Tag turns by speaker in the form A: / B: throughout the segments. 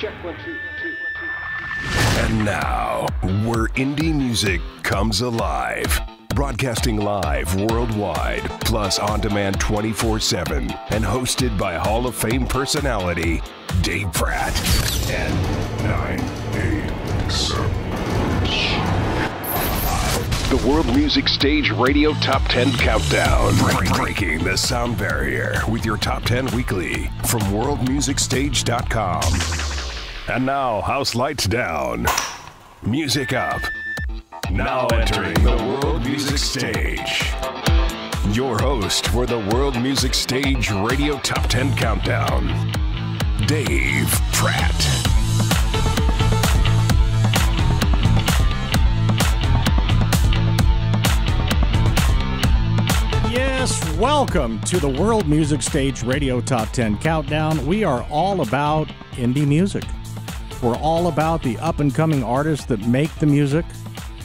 A: Check one, two, two, two.
B: And now, where indie music comes alive. Broadcasting live worldwide, plus on demand 24 7, and hosted by Hall of Fame personality Dave Pratt. 10, 9, 8, 7. The World Music Stage Radio Top 10 Countdown. Breaking the sound barrier with your Top 10 weekly from worldmusicstage.com. And now, house lights down, music up. Now entering the World Music Stage. Your host for the World Music Stage Radio Top 10 Countdown, Dave Pratt.
C: Yes, welcome to the World Music Stage Radio Top 10 Countdown. We are all about indie music. We're all about the up and coming artists that make the music,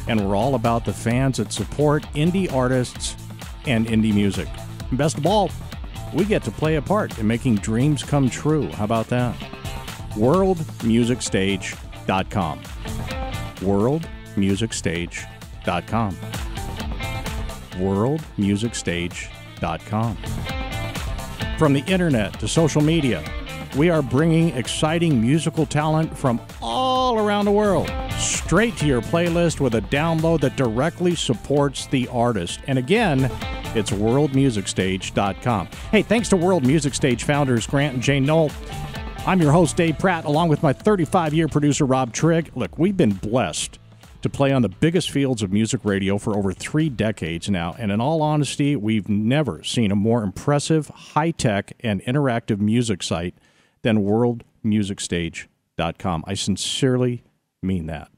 C: and we're all about the fans that support indie artists and indie music. And best of all, we get to play a part in making dreams come true. How about that? WorldMusicStage.com. WorldMusicStage.com worldmusicstage.com. From the internet to social media, we are bringing exciting musical talent from all around the world straight to your playlist with a download that directly supports the artist. And again, it's worldmusicstage.com. Hey, thanks to World Music Stage founders Grant and Jane Knoll. I'm your host, Dave Pratt, along with my 35 year producer, Rob Trigg. Look, we've been blessed to play on the biggest fields of music radio for over three decades now. And in all honesty, we've never seen a more impressive, high tech, and interactive music site than worldmusicstage.com. I sincerely mean that.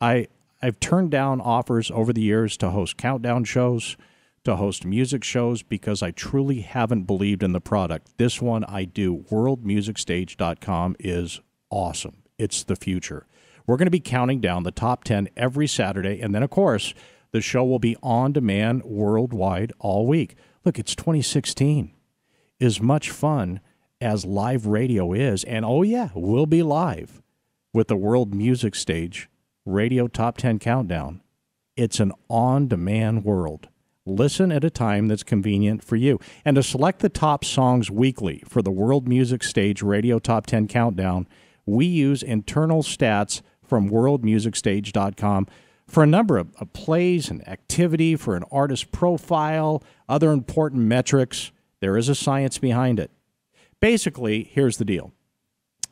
C: I, I've turned down offers over the years to host countdown shows, to host music shows, because I truly haven't believed in the product. This one I do. Worldmusicstage.com is awesome. It's the future. We're going to be counting down the top 10 every Saturday. And then, of course, the show will be on demand worldwide all week. Look, it's 2016. As much fun as live radio is. And oh, yeah, we'll be live with the World Music Stage Radio Top 10 Countdown. It's an on demand world. Listen at a time that's convenient for you. And to select the top songs weekly for the World Music Stage Radio Top 10 Countdown, we use internal stats from worldmusicstage.com for a number of, of, plays and activity, for an artist profile, other important metrics. There is a science behind it. Basically, here's the deal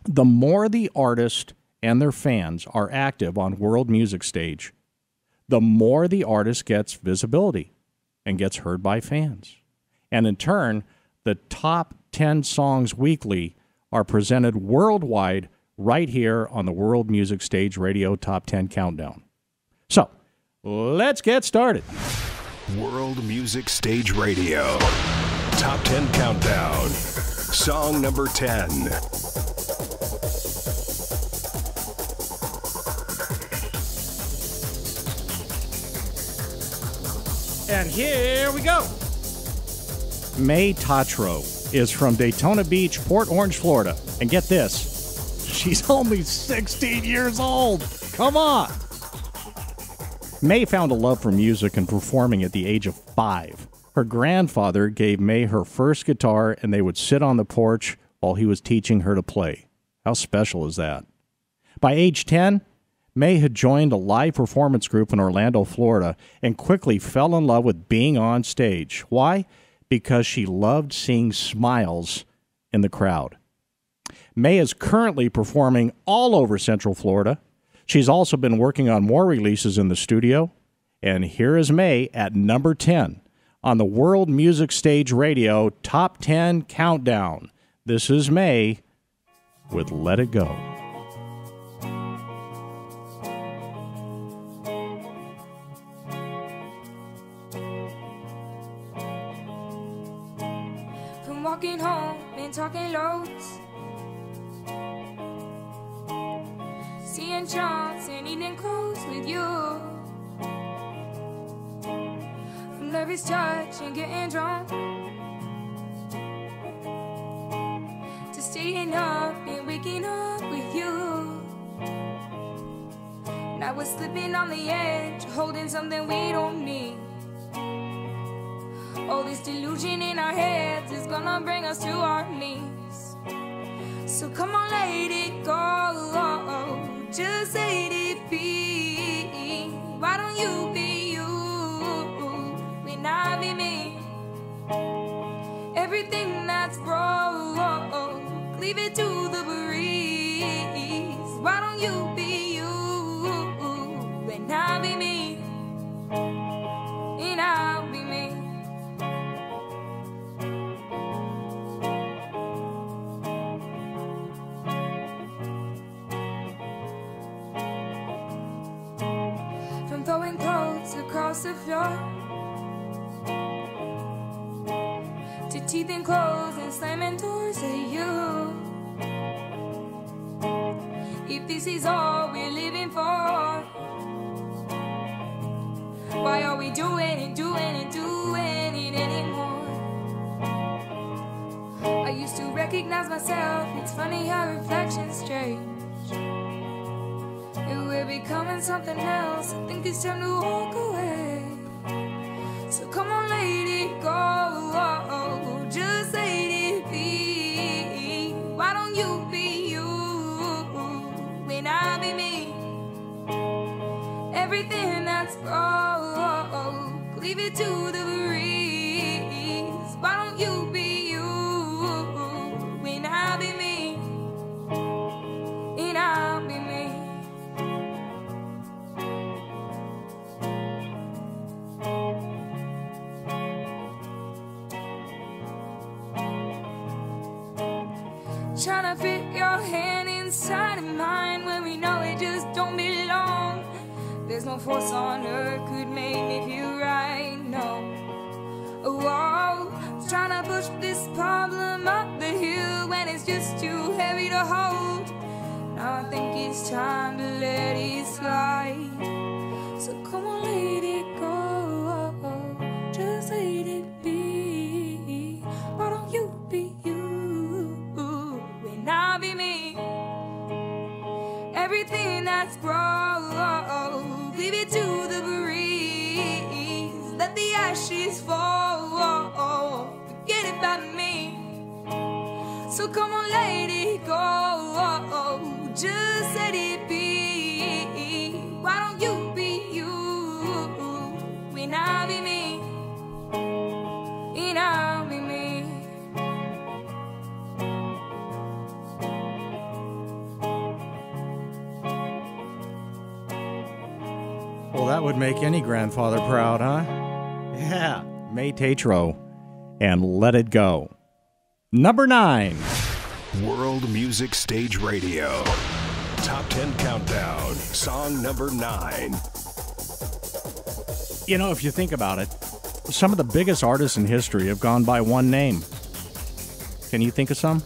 C: the more the artist and their fans are active on World Music Stage, the more the artist gets visibility and gets heard by fans. And in turn, the top 10 songs weekly are presented worldwide right here on the World Music Stage Radio Top 10 Countdown. So, let's get started.
B: World Music Stage Radio Top 10 Countdown. Song number 10.
C: And here we go. May Tatro is from Daytona Beach, Port Orange, Florida. And get this, she's only 16 years old. Come on. May found a love for music and performing at the age of five. Her grandfather gave May her first guitar, and they would sit on the porch while he was teaching her to play. How special is that? By age 10, May had joined a live performance group in Orlando, Florida, and quickly fell in love with being on stage. Why? Because she loved seeing smiles in the crowd. May is currently performing all over Central Florida. She's also been working on more releases in the studio. And here is May at number 10 on the World Music Stage Radio Top 10 Countdown. This is May with Let It Go.
D: From nervous and getting drunk. To staying up and waking up with you.
E: That we're slipping on the edge, holding something we don't need. All this delusion in our heads is gonna bring us to our knees. So come on, let it go. Just let it be. Why don't you be Everything that's wrong, leave it to the breeze. Why don't you be you when I'll be me? And I'll be me. From throwing clothes across the floor teeth and clothes and slamming doors at you. If this is all we're living for, why are we doing it, doing it, doing it anymore? I used to recognize myself, it's funny how reflections change. And we're becoming something else. I think it's time to walk away. That's wrong, leave it to the no force on earth could make me feel right, no. Oh, trying to push this problem up the hill when it's just too heavy to hold. Now I think it's time to let it slide. So come on, let it go. Just let it be. Why don't you be you? And I'll be me. Everything that's wrong, to the breeze. Let the ashes fall. Forget about me. So come on, let it go. Just let it be. Why don't you be you? When I be me.
C: Well, that would make any grandfather proud, huh? Yeah. May Tatro and Let It Go. Number nine.
B: World Music Stage Radio. Top 10 Countdown. Song number 9.
C: You know, if you think about it, some of the biggest artists in history have gone by one name. Can you think of some?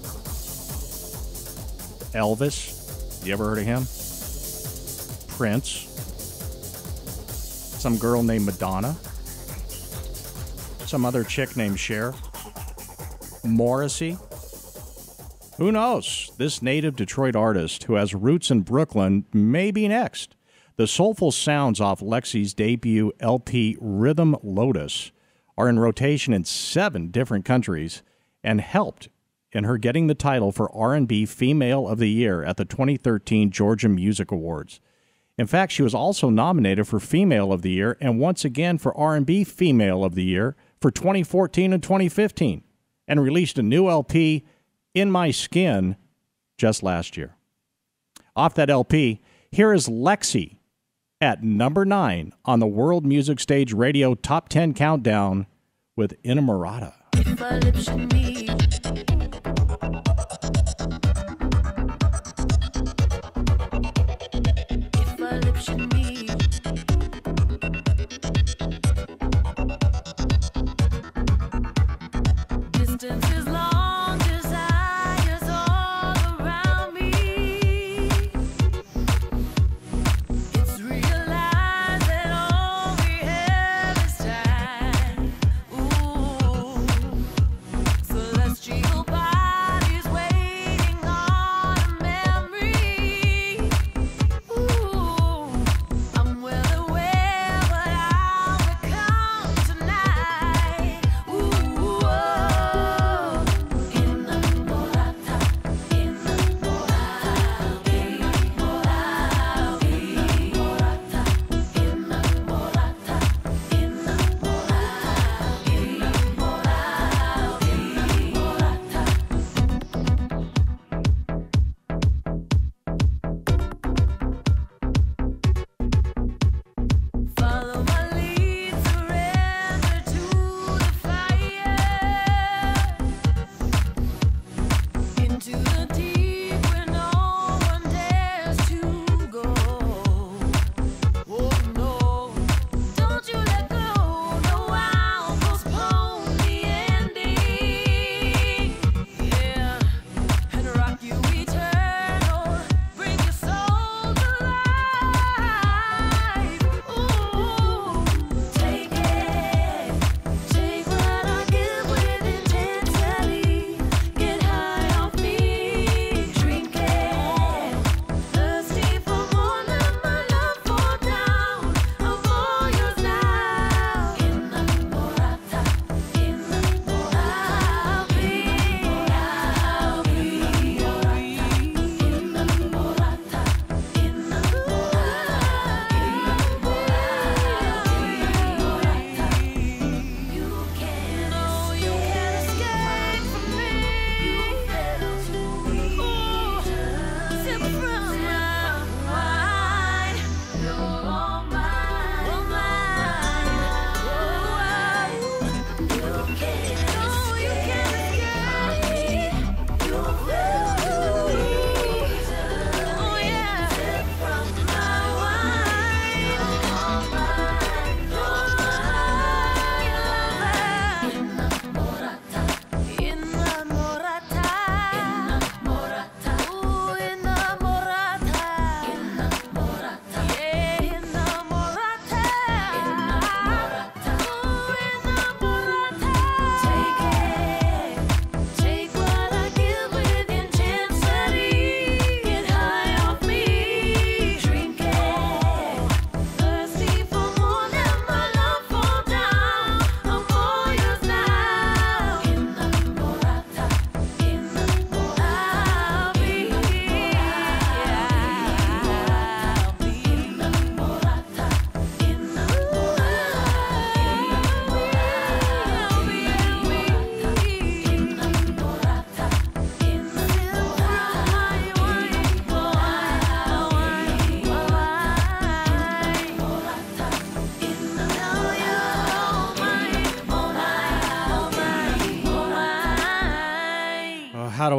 C: Elvis. You ever heard of him? Prince. Some girl named Madonna. Some other chick named Cher. Morrissey. Who knows? This native Detroit artist who has roots in Brooklyn may be next. The soulful sounds off Lexi's debut LP Rhythm Lotus are in rotation in 7 different countries and helped in her getting the title for R&B Female of the Year at the 2013 Georgia Music Awards. In fact, she was also nominated for Female of the Year and once again for R&B Female of the Year for 2014 and 2015 and released a new LP In My Skin just last year. Off that LP, here is Lexi at number 9 on the World Music Stage Radio Top 10 Countdown with Inamorata.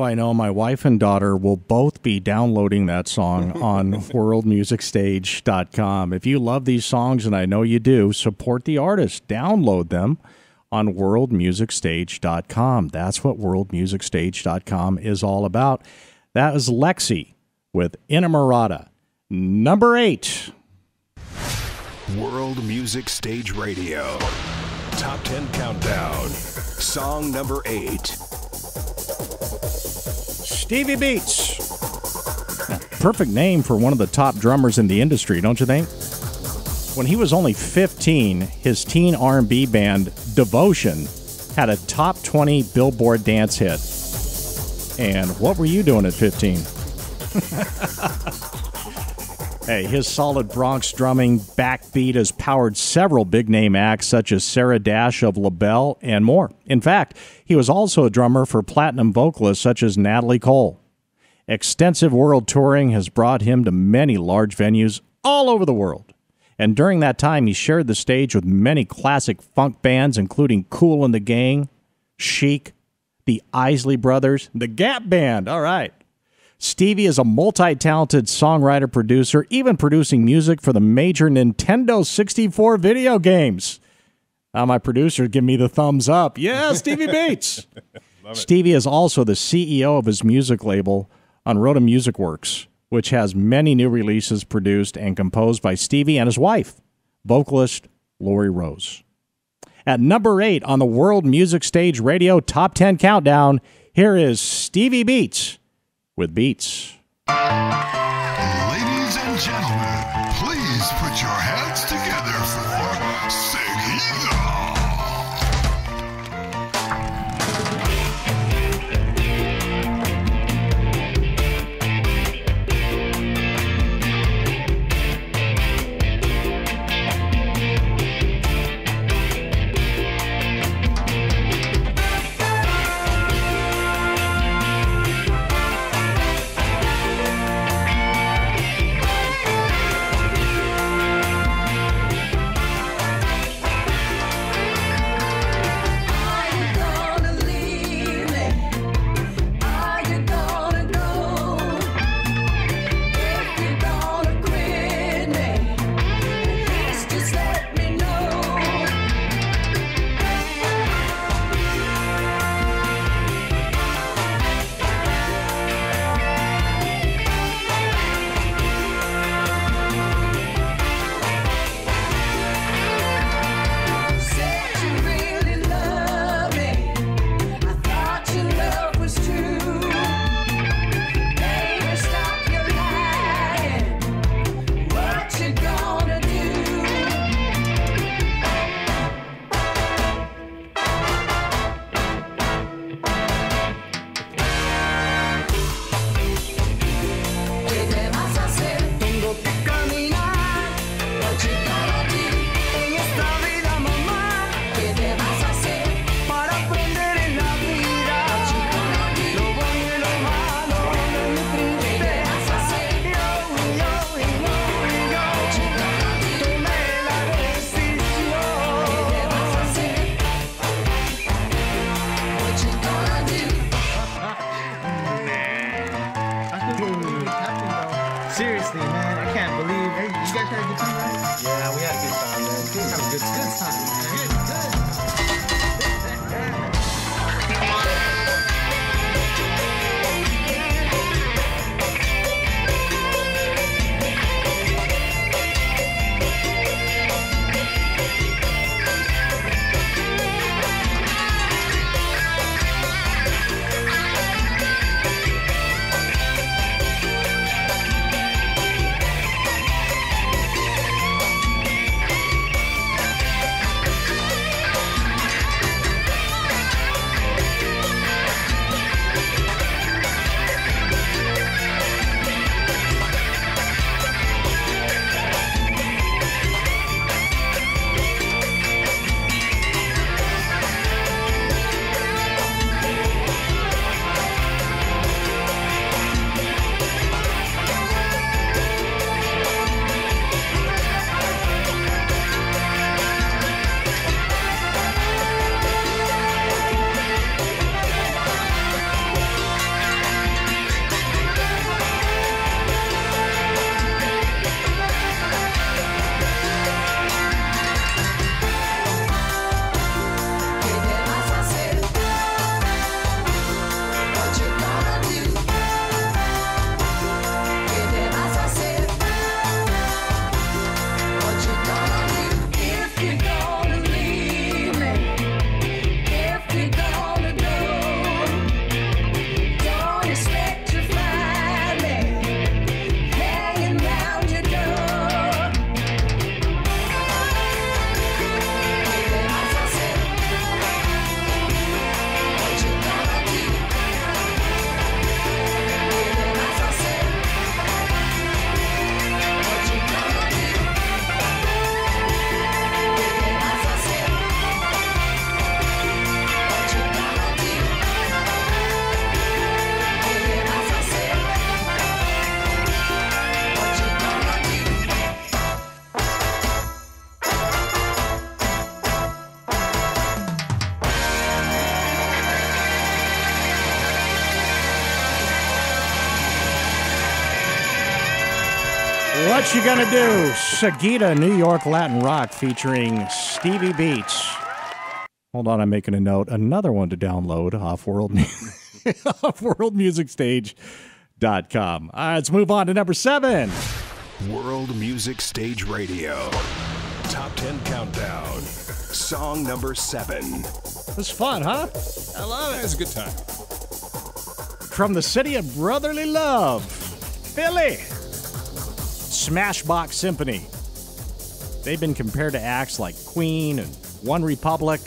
C: I know my wife and daughter will both be downloading that song on worldmusicstage.com? If you love these songs, and I know you do, support the artist. Download them on worldmusicstage.com. That's what worldmusicstage.com is all about. That is Lexi with Inamorata. Number eight.
B: World Music Stage Radio. Top 10 Countdown. Song number 8.
C: Stevie Beats. Perfect name for one of the top drummers in the industry, don't you think? When he was only 15, his teen R&B band Devotion had a top 20 Billboard dance hit. And what were you doing at 15? hey, his solid Bronx drumming backbeat has powered several big name acts such as Sarah Dash of LaBelle and more. In fact, he was also a drummer for platinum vocalists such as Natalie Cole. Extensive world touring has brought him to many large venues all over the world. And during that time, he shared the stage with many classic funk bands, including Kool and the Gang, Chic, the Isley Brothers, the Gap Band. All right. Stevie is a multi talented songwriter producer, even producing music for the major Nintendo 64 video games. Uh, my producer give me the thumbs up. Yeah, Stevie Bates. Stevie is also the CEO of his music label, Unrota Music Works, which has many new releases produced and composed by Stevie and his wife, vocalist Lori Rose. At number eight on the World Music Stage Radio Top 10 Countdown, here is Stevie Beats with Beats.
F: Ladies and gentlemen,
G: you
C: gonna do? Sagita, New York Latin Rock featuring Stevie Beats. Hold on, I'm making a note. Another one to download off World off WorldMusicStage.com. All right, let's move on to number seven.
B: World Music Stage Radio. Top 10 Countdown. Song number seven.
C: It's fun, huh?
F: I love it. It's a good time.
C: From the city of brotherly love, Philly. Smashbox Symphony. They've been compared to acts like Queen and One Republic.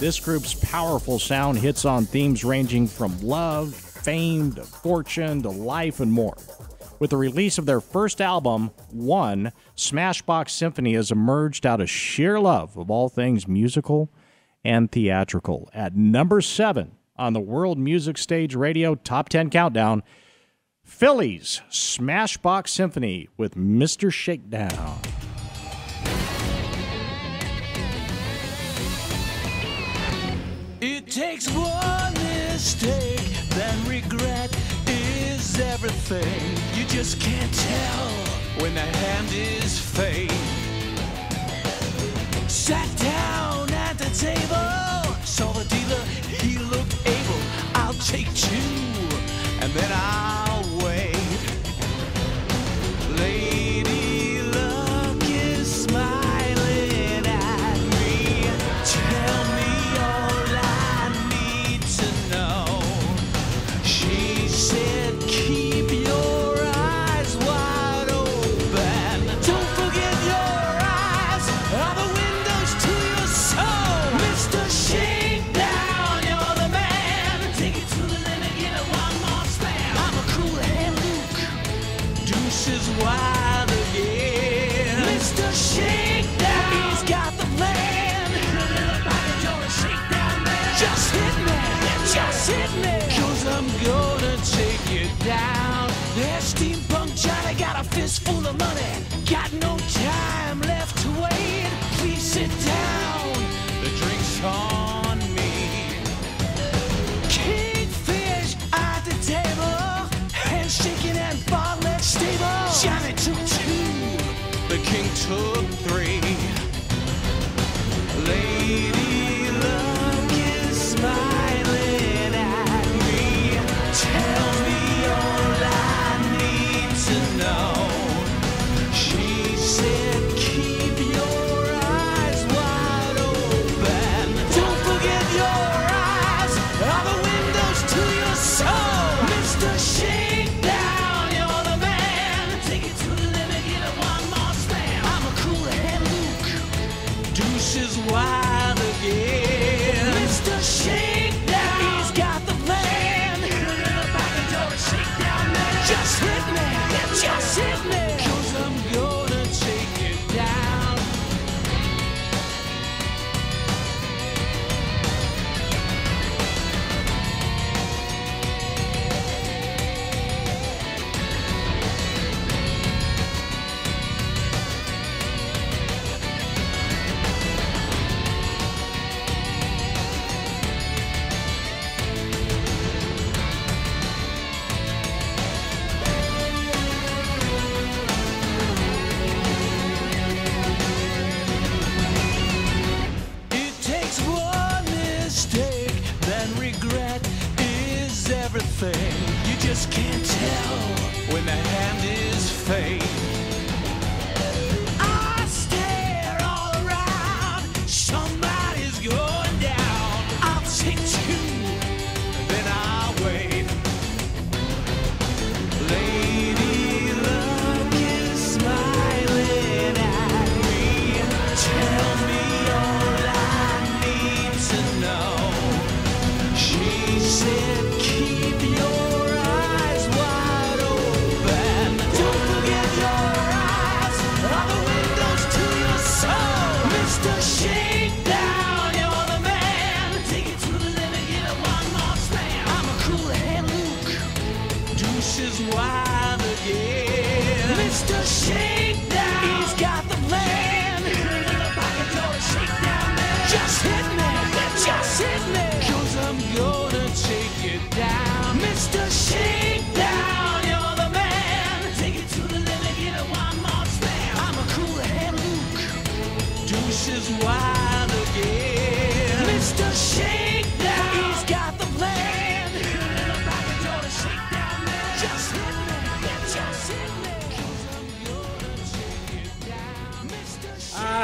C: This group's powerful sound hits on themes ranging from love, fame, to fortune, to life, and more. With the release of their first album, One, Smashbox Symphony has emerged out of sheer love of all things musical and theatrical. At number seven on the World Music Stage Radio Top 10 Countdown, Phillies Smashbox Symphony with Mr. Shakedown.
H: It takes one mistake, then regret is everything. You just can't tell when the hand is fate. Sat down at the table, saw the dealer, he looked able. I'll take two, and then I'll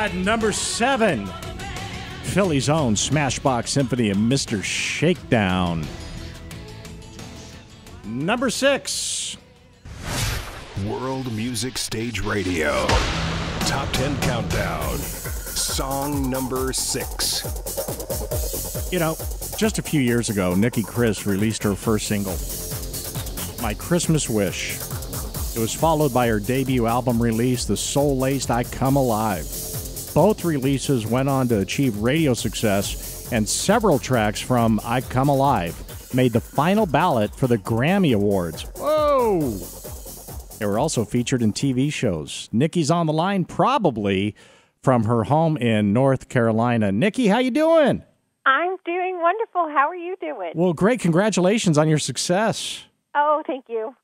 C: Ah, number seven. Philly's own Smashbox Symphony and Mr. Shakedown. Number six.
B: World Music Stage Radio. Top 10 Countdown. Song number six.
C: You know, just a few years ago, Nikki Chris released her first single, My Christmas Wish. It was followed by her debut album release, The Soul Laced I Come Alive. Both releases went on to achieve radio success, and several tracks from I Come Alive made the final ballot for the Grammy Awards. Whoa! They were also featured in TV shows. Nikki's on the line, probably from her home in North Carolina. Nikki, how you doing?
I: I'm doing wonderful. How are you doing?
C: Well, great. Congratulations on your success.
I: Oh, thank you.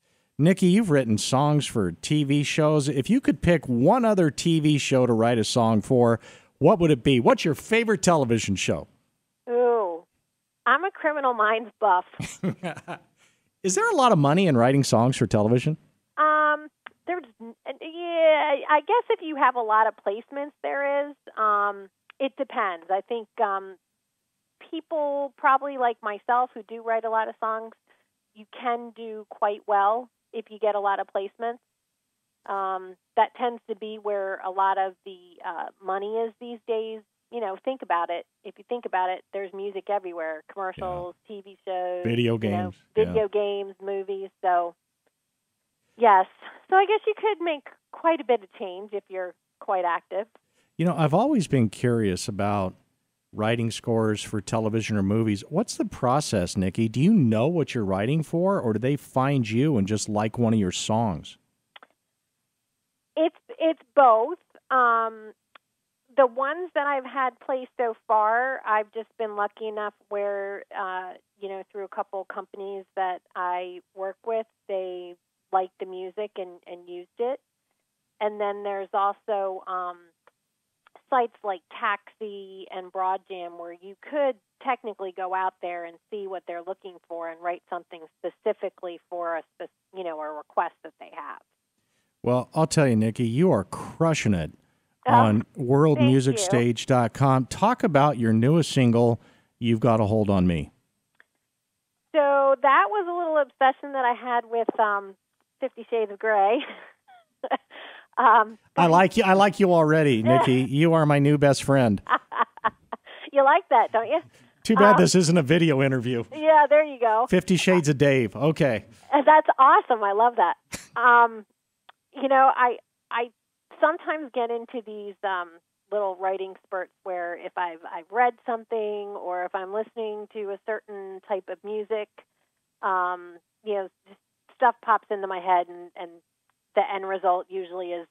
C: Nikki, you've written songs for TV shows. If you could pick one other TV show to write a song for, what would it be? What's your favorite television show?
I: Ooh, I'm a Criminal Minds buff.
C: Is there a lot of money in writing songs for television?
I: um, there's yeah, I guess if you have a lot of placements, there is. Um, it depends. I think um, people probably like myself who do write a lot of songs, you can do quite well if you get a lot of placements. Um, that tends to be where a lot of the uh, money is these days. You know, think about it. If you think about it, there's music everywhere: commercials, TV shows,
C: Video
I: you know,
C: games, yeah.
I: video games, movies. So, yes. So I guess you could make quite a bit of change if you're quite active.
C: You know, I've always been curious about writing scores for television or movies. What's the process, Nikki? Do you know what you're writing for, or do they find you and just like one of your songs?
I: It's it's both. Um, the ones that I've had placed so far, I've just been lucky enough where uh, you know through a couple companies that I work with, they liked the music and and used it. And then there's also um, sites like Taxi and Broadjam where you could technically go out there and see what they're looking for and write something specifically for a you know a request that they have.
C: Well, I'll tell you, Nikki, you are crushing it
I: Oh,
C: on worldmusicstage.com. Talk about your newest single, You've Got a Hold on Me.
I: So that was a little obsession that I had with um, Fifty Shades of Grey. um,
C: I like you. I like you already, Nikki. You are my new best friend.
I: you like that, don't you?
C: Too bad
I: Um,
C: this isn't a video interview.
I: Yeah, there you go.
C: Fifty Shades of Dave. Okay.
I: That's awesome. I love that. Um, you know, I I sometimes get into these um, little writing spurts where if I've I've read something or if I'm listening to a certain type of music, um, you know, just stuff pops into my head, and and the end result usually is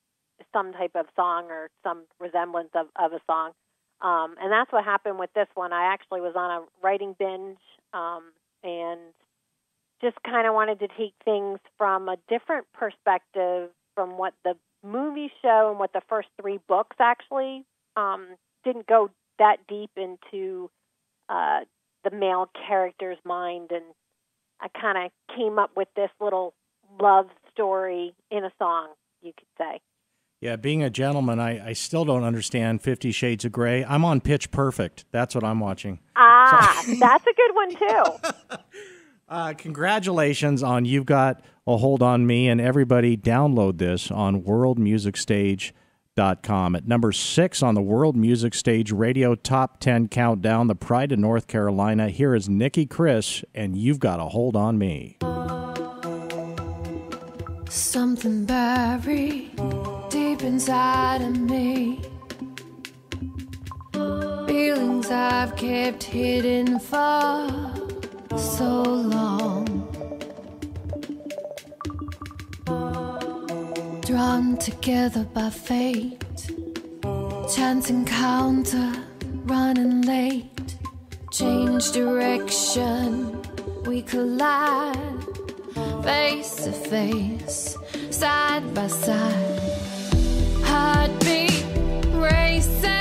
I: some type of song or some resemblance of of a song. Um, and that's what happened with this one. I actually was on a writing binge um, and just kind of wanted to take things from a different perspective from what the movie show and what the first three books actually um, didn't go that deep into uh, the male character's mind and I kind of came up with this little love story in a song, you could say.
C: Yeah, being a gentleman, I, I still don't understand Fifty Shades of Grey. I'm on Pitch Perfect. That's what I'm watching.
I: Ah, that's a good one too.
C: Uh, congratulations on You've Got a Hold on Me, and everybody download this on worldmusicstage.com. At number six on the World Music Stage Radio Top 10 Countdown, the Pride of North Carolina. Here is Nikki Chris, and You've Got a Hold on Me.
D: Something buried deep inside of me. Feelings I've kept hidden for so long. Drawn together by fate, chance encounter, running late. Change direction, we collide face to face, side by side. Heartbeat racing.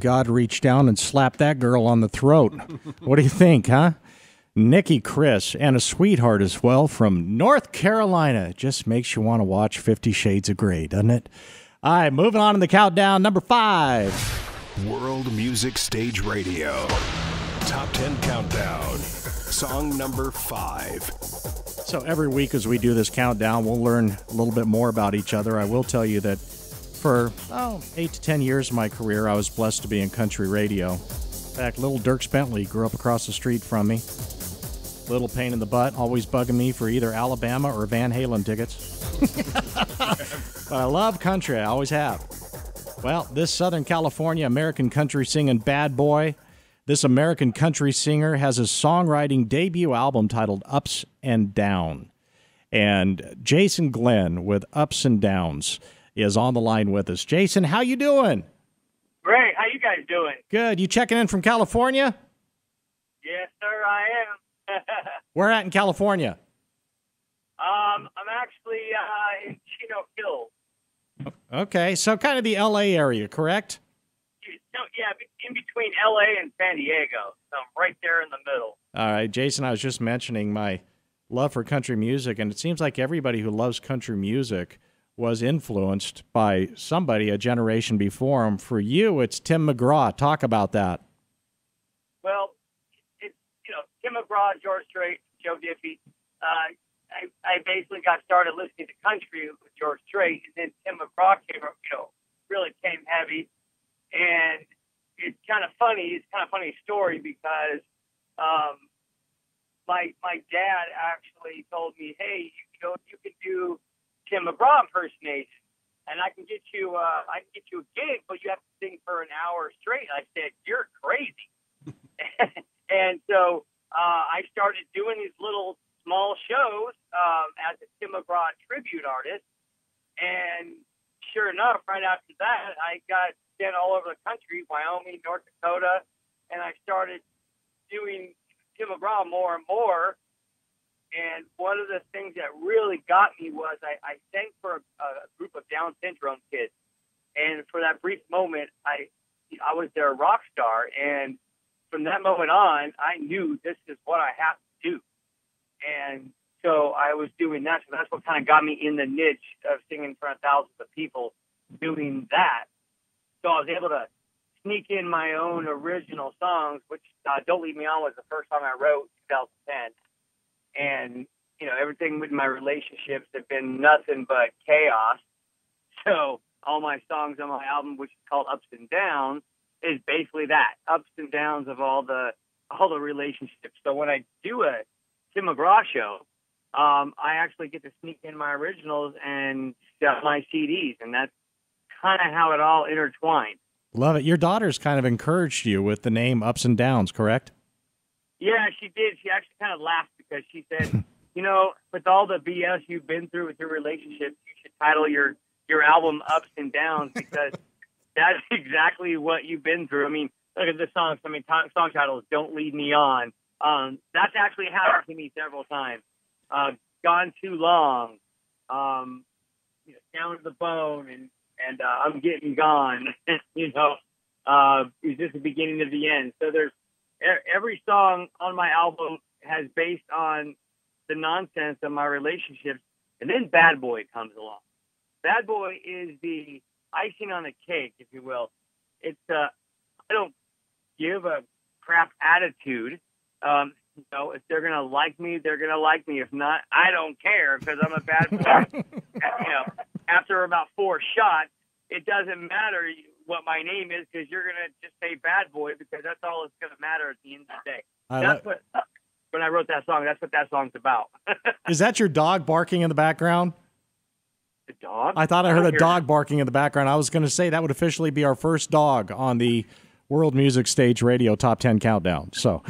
C: God reached down and slapped that girl on the throat. what do you think, huh? Nikki Chris, and a sweetheart as well from North Carolina. Just makes you want to watch Fifty Shades of Grey, doesn't it? All right, moving on in the countdown. Number five.
B: World Music Stage Radio. Top 10 Countdown. Song number five.
C: So every week as we do this countdown, we'll learn a little bit more about each other. I will tell you that for oh, eight to ten years of my career, I was blessed to be in country radio. In fact, little Dierks Bentley grew up across the street from me. Little pain in the butt, always bugging me for either Alabama or Van Halen tickets. but I love country, I always have. Well, this Southern California American country singing bad boy, this American country singer has a songwriting debut album titled Ups and Down. And Jason Glenn with Ups and Downs is on the line with us. Jason, how you doing?
J: Great. How you guys doing?
C: Good. You checking in from California?
J: Yes, sir, I am.
C: Where at in California?
J: um, I'm actually uh, in Chino Hills.
C: Okay, so kind of the LA area, correct?
J: No, yeah, in between LA and San Diego. So I'm right there in the middle.
C: All right, Jason, I was just mentioning my love for country music, and it seems like everybody who loves country music was influenced by somebody a generation before him. For you, it's Tim McGraw. Talk about that.
J: Well, it's you know Tim McGraw, George Strait, Joe Diffie. Uh, I, I basically got started listening to country with George Strait, and then Tim McGraw came, you know, really came heavy. And it's kind of funny. It's kind of funny story because um, my my dad actually told me, "Hey, you know, you can do Tim McGraw impersonation, and I can get you uh, I can get you a gig, but you have to sing for an hour straight." I said, "You're crazy." and so uh, I started doing these little small shows um, as a Tim McGraw tribute artist. And sure enough, right after that, I got sent all over the country, Wyoming, North Dakota, and I started doing Tim McGraw more and more. And one of the things that really got me was I, I sang for a, a group of Down syndrome kids, and for that brief moment, I I was their rock star. And from that moment on, I knew this is what I have to do. And so I was doing that. So that's what kind of got me in the niche of singing in front of thousands of people doing that. So I was able to sneak in my own original songs, which uh, Don't Lead Me On was the first song I wrote in 2010. And, you know, everything with my relationships have been nothing but chaos. So all my songs on my album, which is called Ups and Downs, is basically that ups and downs of all the all the relationships. So when I do a Tim McGraw show, um, I actually get to sneak in my originals and sell my CDs, and that's kind of how it all intertwined.
C: Love it. Your daughter's kind of encouraged you with the name Ups and Downs, correct?
J: Yeah, she did. She actually kind of laughed because she said, "You know, with all the BS you've been through with your relationships, you should title your your album Ups and Downs because that's exactly what you've been through." I mean, look at the songs. I mean, t- song titles "Don't Lead Me On." Um, that's actually happened to me several times. Uh, "Gone Too Long," um, you know, "Down to the Bone," and and uh, "I'm Getting Gone." you know, uh, is this the beginning of the end? So there's every song on my album has based on the nonsense of my relationships, and then Bad Boy comes along. Bad Boy is the icing on the cake, if you will. It's uh, I don't give a crap attitude. Um, you know, if they're gonna like me, they're gonna like me. If not, I don't care because I'm a bad boy. you know, after about four shots, it doesn't matter what my name is because you're gonna just say bad boy because that's all that's gonna matter at the end of the day.
C: I
J: that's
C: like-
J: what when I wrote that song. That's what that song's about.
C: Is that your dog barking in the background?
J: the dog.
C: I thought I heard a dog barking in the background. I was going to say that would officially be our first dog on the World Music Stage Radio Top 10 Countdown. So,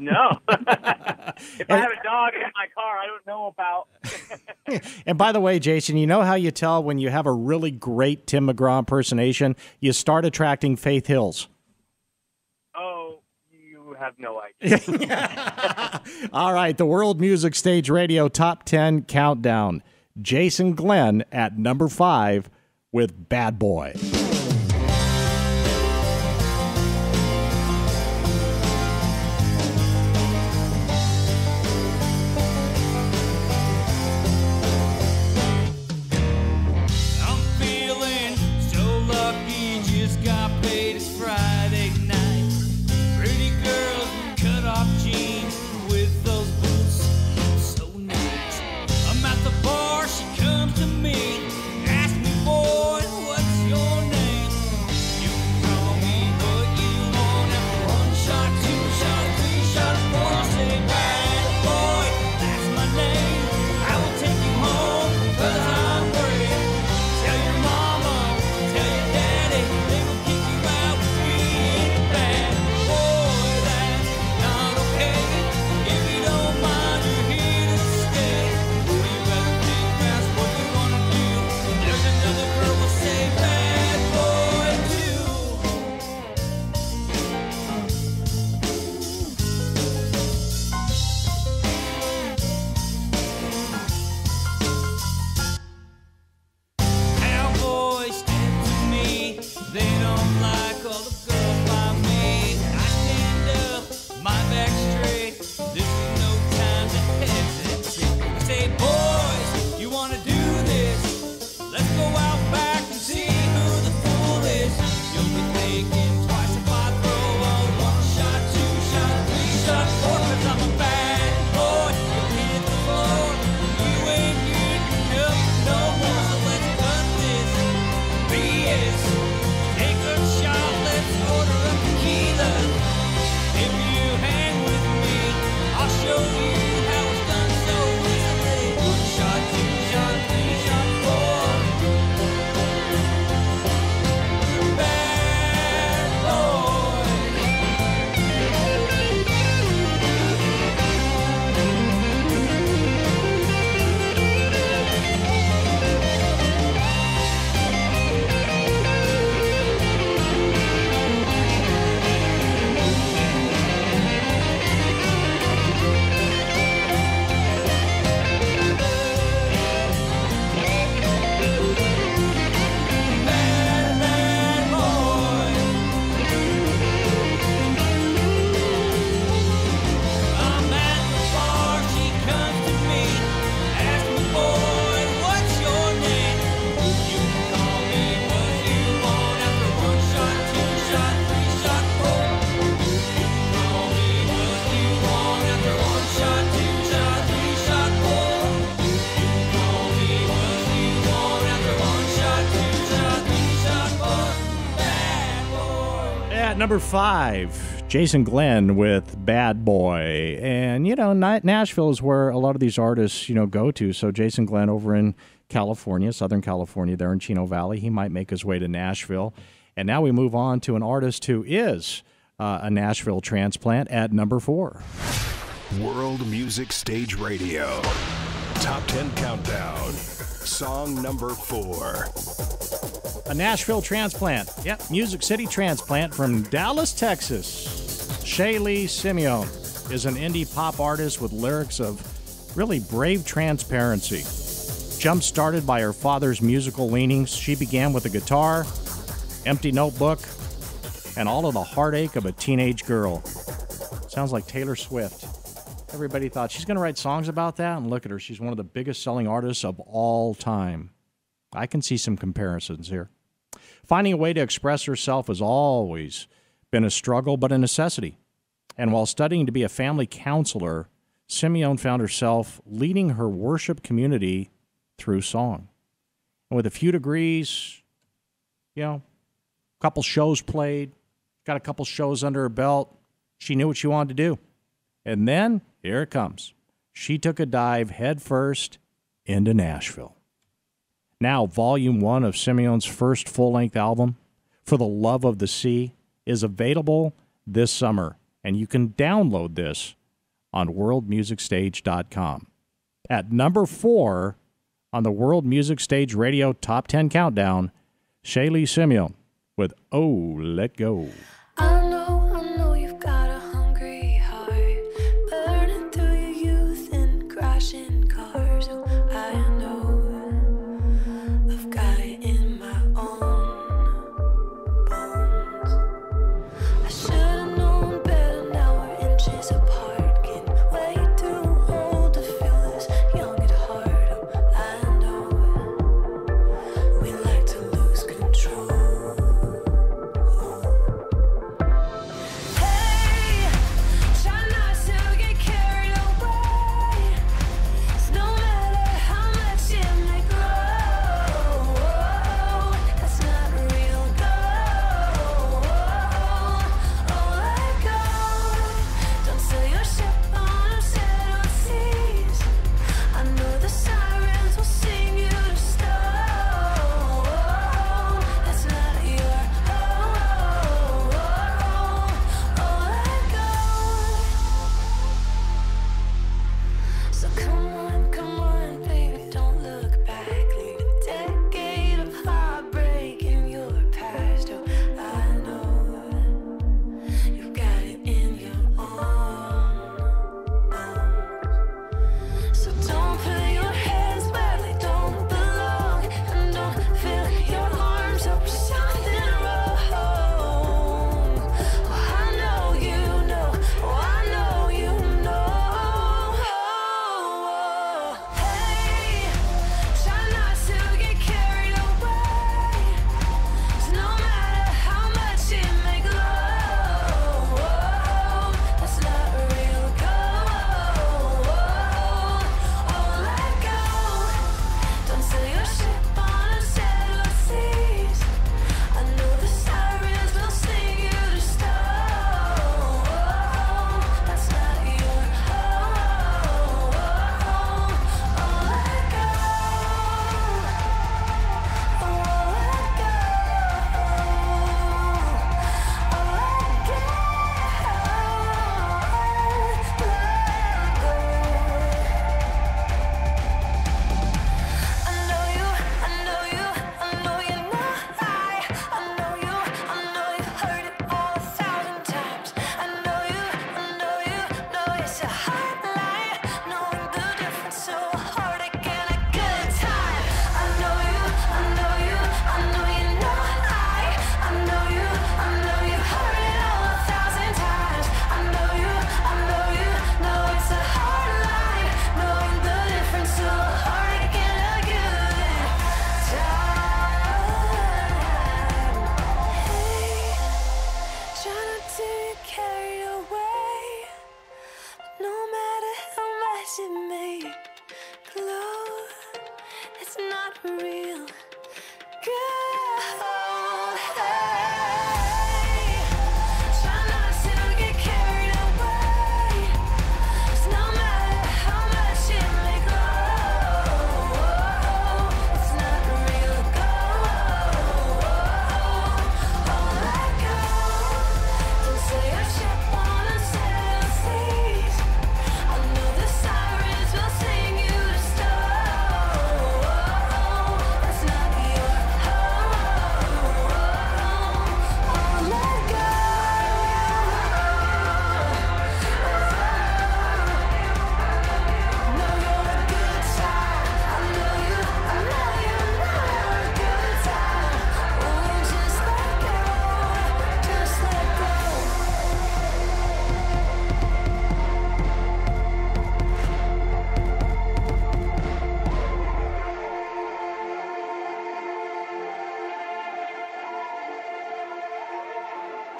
J: No. if I have a dog in my car, I don't know about.
C: and by the way, Jason, you know how you tell when you have a really great Tim McGraw impersonation? You start attracting Faith Hills.
J: Have no idea.
C: All right, the World Music Stage Radio Top 10 Countdown. Jason Glenn at number five with Bad Boy. Number five, Jason Glenn with Bad Boy. And, you know, Nashville is where a lot of these artists, you know, go to. So Jason Glenn over in California, Southern California, there in Chino Valley, he might make his way to Nashville. And now we move on to an artist who is uh, a Nashville transplant at number four.
B: World Music Stage Radio. Top 10 Countdown. Song number four.
C: A Nashville transplant. Yep, Music City transplant from Dallas, Texas. Shaylee Simeon is an indie pop artist with lyrics of really brave transparency. Jump started by her father's musical leanings, she began with a guitar, empty notebook, and all of the heartache of a teenage girl. Sounds like Taylor Swift. Everybody thought she's going to write songs about that, and look at her. She's one of the biggest selling artists of all time. I can see some comparisons here. Finding a way to express herself has always been a struggle, but a necessity. And while studying to be a family counselor, Simeon found herself leading her worship community through song. And with a few degrees, you know, a couple shows played, got a couple shows under her belt, she knew what she wanted to do. And then, here it comes. She took a dive headfirst into Nashville. Now, volume one of Simeon's first full length album, For the Love of the Sea, is available this summer, and you can download this on worldmusicstage.com. At number four on the World Music Stage Radio Top 10 Countdown, Shaylee Simeon with Oh, Let Go.
K: I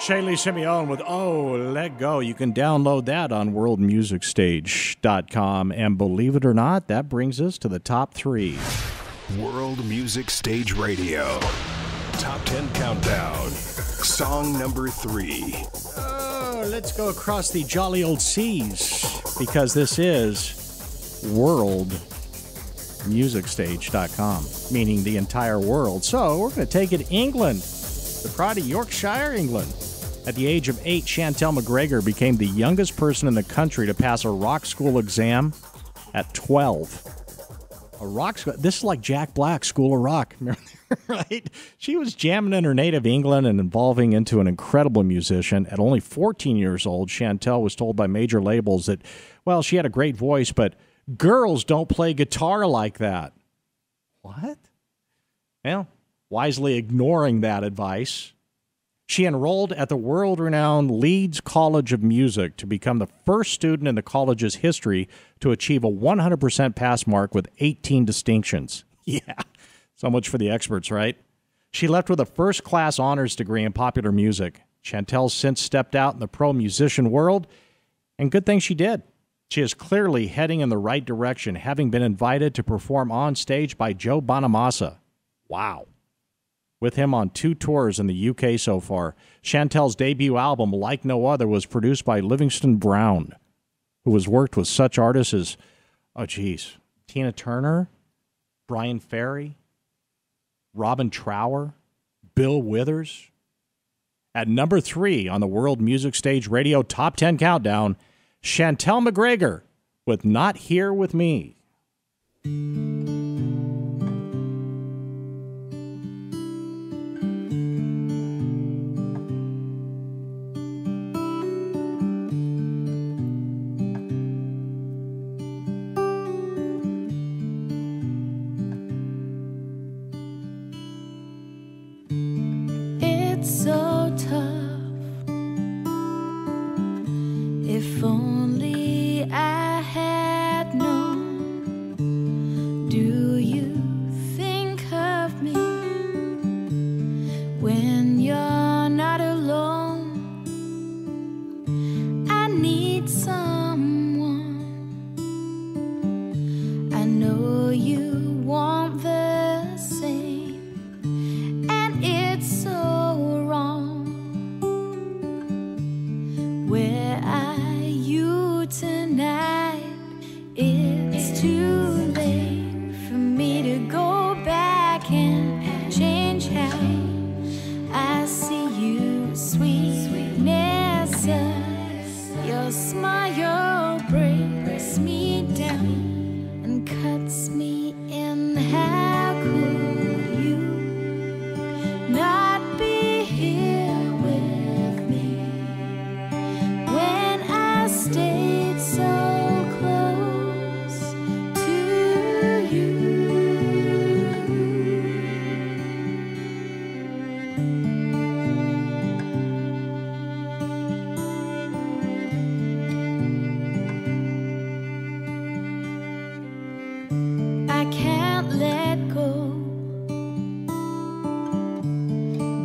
C: Shaylee Simeon with Oh Let Go. You can download that on worldmusicstage.com. And believe it or not, that brings us to the top three.
B: World Music Stage Radio. Top 10 Countdown. Song number three.
C: Oh, let's go across the jolly old seas because this is worldmusicstage.com, meaning the entire world. So we're going to take it England, the pride of Yorkshire, England. At the age of eight, Chantel McGregor became the youngest person in the country to pass a rock school exam at 12. A rock school. This is like Jack Black, School of Rock, right? She was jamming in her native England and evolving into an incredible musician. At only 14 years old, Chantel was told by major labels that, well, she had a great voice, but girls don't play guitar like that. What? Well, wisely ignoring that advice, she enrolled at the world renowned Leeds College of Music to become the first student in the college's history to achieve a 100% pass mark with 18 distinctions. Yeah, so much for the experts, right? She left with a first class honors degree in popular music. Chantel's since stepped out in the pro musician world, and good thing she did. She is clearly heading in the right direction, having been invited to perform on stage by Joe Bonamassa. Wow with him on two tours in the UK so far. Chantel's debut album, Like No Other, was produced by Livingston Brown, who has worked with such artists as, oh, geez, Tina Turner, Bryan Ferry, Robin Trower, Bill Withers. At number three on the World Music Stage Radio Top 10 Countdown, Chantel McGregor with Not Here With Me.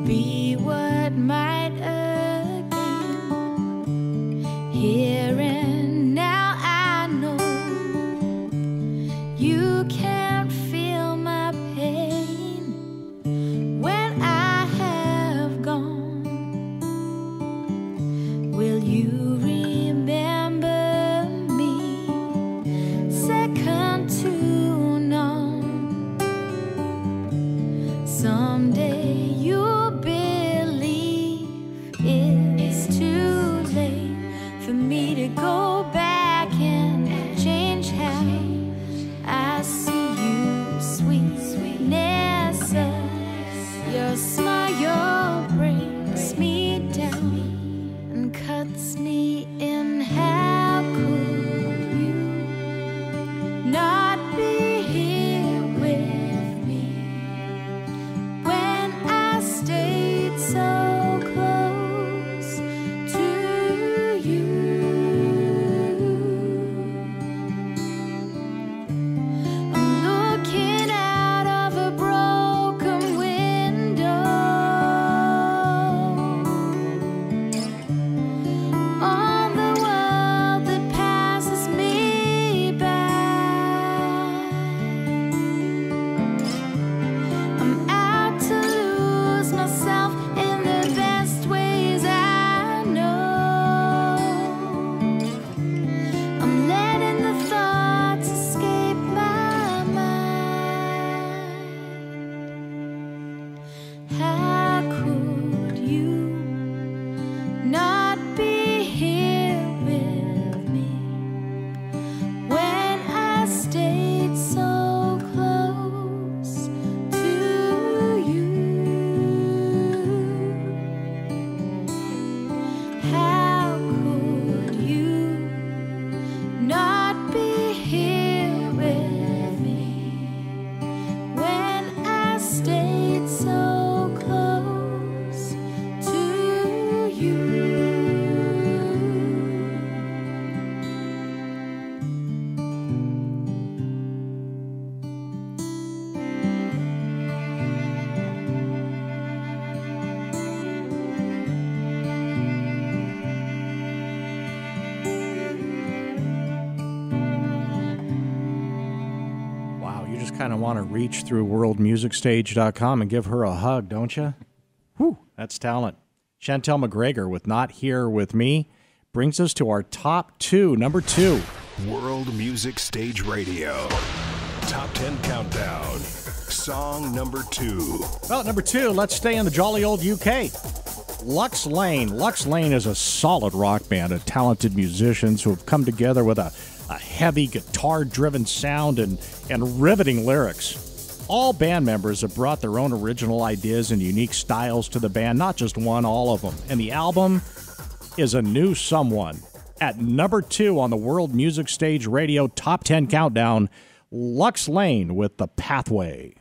D: Be
H: of want to reach through worldmusicstage.com and give her a hug, don't you? Whew, that's talent. Chantel McGregor with Not Here With Me brings us to our top two. Number two.
B: World Music Stage Radio. Top 10 Countdown. Song number two.
H: Well, number two, let's stay in the jolly old UK. Lux Lane. Lux Lane is a solid rock band of talented musicians who have come together with a, a heavy guitar driven sound and, and riveting lyrics. All band members have brought their own original ideas and unique styles to the band, not just one, all of them. And the album is a new someone. At number two on the World Music Stage Radio Top 10 Countdown, Lux Lane with The Pathway.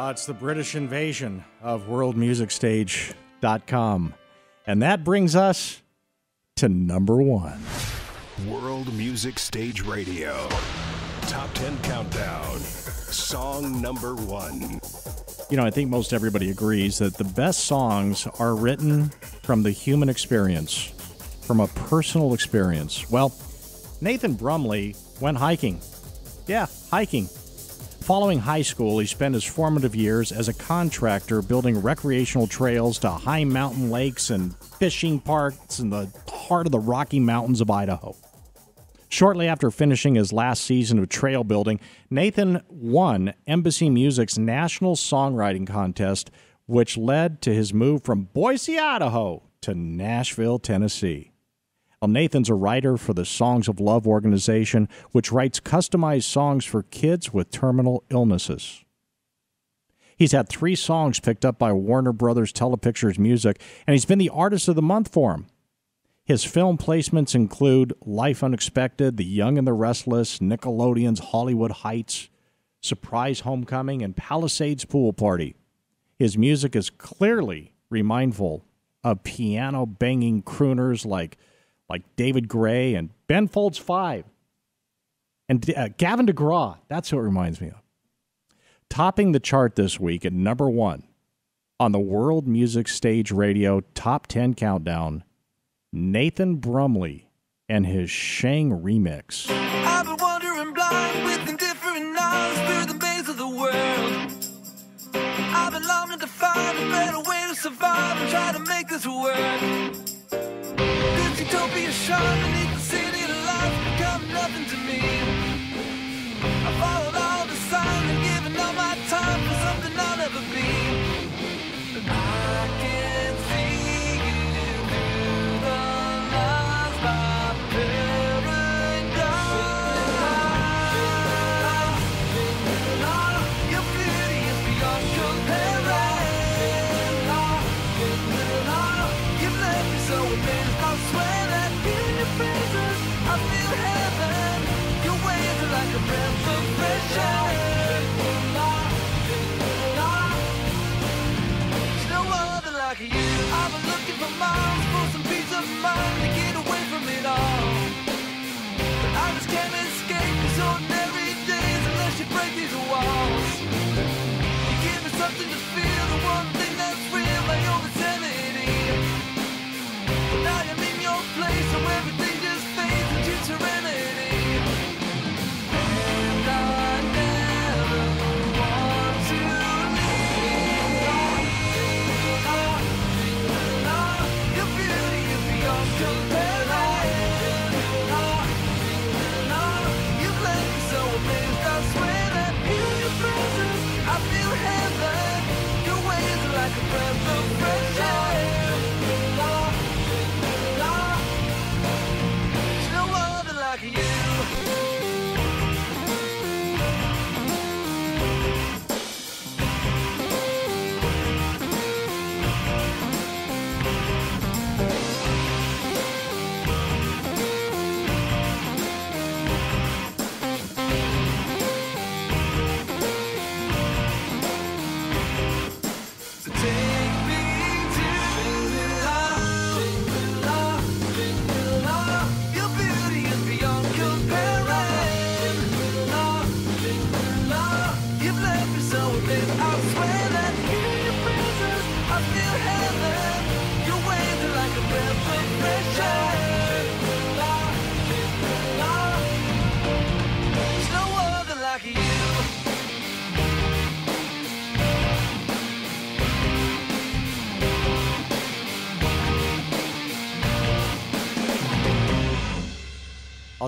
C: Uh, it's the British invasion of worldmusicstage.com. And that brings us to number one.
B: World Music Stage Radio. Top 10 Countdown. Song number one.
C: You know, I think most everybody agrees that the best songs are written from the human experience, from a personal experience. Well, Nathan Brumley went hiking. Yeah, hiking. Following high school, he spent his formative years as a contractor building recreational trails to high mountain lakes and fishing parks in the heart of the Rocky Mountains of Idaho. Shortly after finishing his last season of trail building, Nathan won Embassy Music's National Songwriting Contest, which led to his move from Boise, Idaho to Nashville, Tennessee. Well, Nathan's a writer for the Songs of Love organization, which writes customized songs for kids with terminal illnesses. He's had three songs picked up by Warner Brothers Telepictures Music, and he's been the Artist of the Month for him. His film placements include Life Unexpected, The Young and the Restless, Nickelodeon's Hollywood Heights, Surprise Homecoming, and Palisades Pool Party. His music is clearly remindful of piano banging crooners like, like David Gray and Ben Folds Five. And uh, Gavin DeGraw, that's who it reminds me of. Topping the chart this week at number one on the World Music Stage Radio Top 10 Countdown, Nathan Brumley and his Shang remix.
L: I've been wandering blind with indifferent eyes through the maze of the world. I've been longing to find a better way to survive and try to make this work. Utopia shine beneath the city of life become nothing to me. I followed all the signs and given all my time for something I'll never be. I can something to feel, the one thing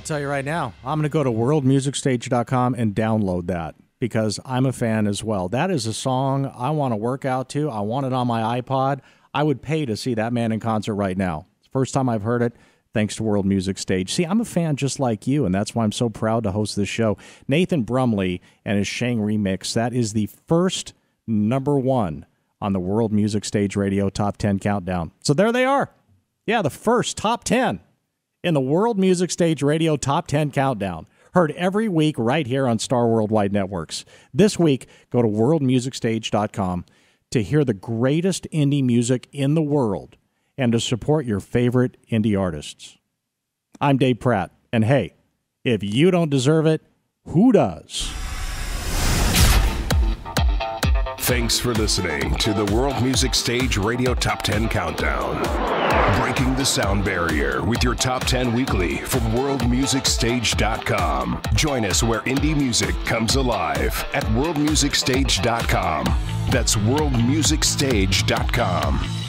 C: I'll tell you right now, I'm going to go to worldmusicstage.com and download that because I'm a fan as well. That is a song I want to work out to. I want it on my iPod. I would pay to see that man in concert right now. First time I've heard it. thanks to World Music Stage. See, I'm a fan just like you, and that's why I'm so proud to host this show. Nathan Brumley and his Shang remix, that is the first number one on the World Music Stage Radio Top 10 Countdown. So there they are. Yeah, the first top 10 in the World Music Stage Radio Top 10 Countdown. Heard every week right here on Star Worldwide Networks. This week, go to worldmusicstage.com to hear the greatest indie music in the world and to support your favorite indie artists. I'm Dave Pratt, and hey, if you don't deserve it, who does?
B: Thanks for listening to the World Music Stage Radio Top 10 Countdown. Breaking the sound barrier with your Top 10 weekly from worldmusicstage.com. Join us where indie music comes alive at worldmusicstage.com. That's worldmusicstage.com.